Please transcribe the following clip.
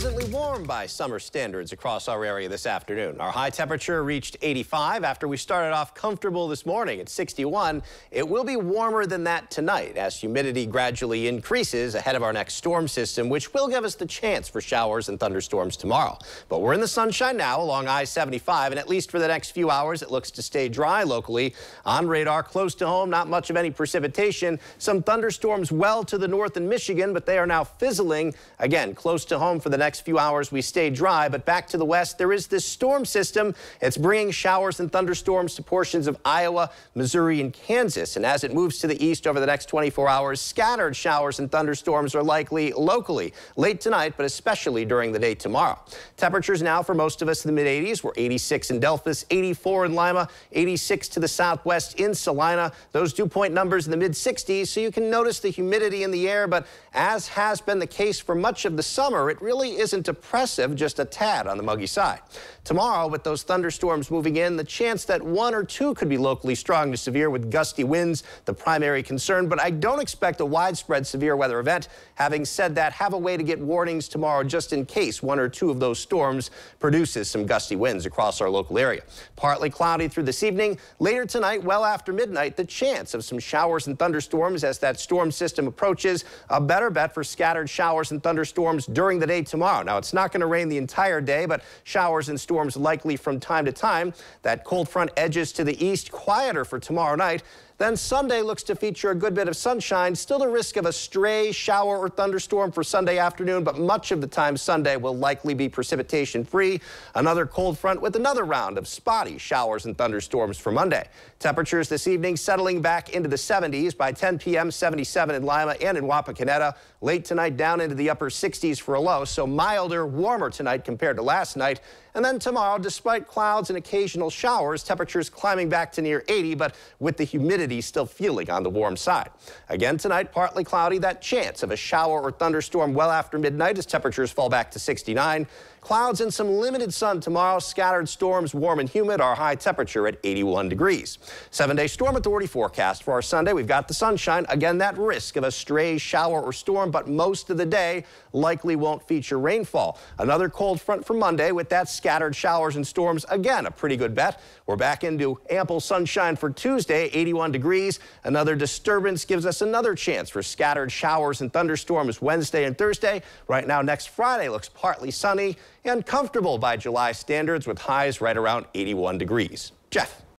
pleasantly warm by summer standards across our area this afternoon. Our high temperature reached 85 after we started off comfortable this morning at 61. It will be warmer than that tonight as humidity gradually increases ahead of our next storm system, which will give us the chance for showers and thunderstorms tomorrow. But we're in the sunshine now along I-75, and at least for the next few hours, it looks to stay dry locally. On radar close to home, not much of any precipitation. Some thunderstorms well to the north in Michigan, but they are now fizzling. Again, close to home for the next few hours. We stay dry, but back to the west, there is this storm system. It's bringing showers and thunderstorms to portions of Iowa, Missouri, and Kansas. And as it moves to the east over the next 24 hours, scattered showers and thunderstorms are likely locally late tonight, but especially during the day tomorrow. Temperatures now for most of us in the mid 80s. We're 86 in Delphos, 84 in Lima, 86 to the southwest in Celina. Those dew point numbers in the mid 60s, so you can notice the humidity in the air, but as has been the case for much of the summer, it really isn't oppressive, just a tad on the muggy side. Tomorrow, with those thunderstorms moving in, the chance that one or two could be locally strong to severe with gusty winds, the primary concern, but I don't expect a widespread severe weather event. Having said that, have a way to get warnings tomorrow just in case one or two of those storms produces some gusty winds across our local area. Partly cloudy through this evening. Later tonight, well after midnight, the chance of some showers and thunderstorms as that storm system approaches. A better bet for scattered showers and thunderstorms during the day tomorrow. Now, it's not going to rain the entire day, but showers and storms likely from time to time. That cold front edges to the east, quieter for tomorrow night. Then Sunday looks to feature a good bit of sunshine. Still the risk of a stray shower or thunderstorm for Sunday afternoon, but much of the time Sunday will likely be precipitation free. Another cold front with another round of spotty showers and thunderstorms for Monday. Temperatures this evening settling back into the 70s by 10 p.m. 77 in Lima and in Wapakoneta. Late tonight down into the upper 60s for a low, so milder, warmer tonight compared to last night. And then tomorrow, despite clouds and occasional showers, temperatures climbing back to near 80, but with the humidity still feeling on the warm side. Again tonight, partly cloudy, that chance of a shower or thunderstorm well after midnight as temperatures fall back to 69. Clouds and some limited sun tomorrow. Scattered storms, warm and humid. Our high temperature at 81 degrees. Seven-day storm authority forecast for our Sunday. We've got the sunshine. Again, that risk of a stray shower or storm, but most of the day likely won't feature rainfall. Another cold front for Monday with that scattered showers and storms. Again, a pretty good bet. We're back into ample sunshine for Tuesday, 81 degrees. Another disturbance gives us another chance for scattered showers and thunderstorms Wednesday and Thursday. Right now, next Friday looks partly sunny and comfortable by July standards with highs right around 81 degrees. Jeff.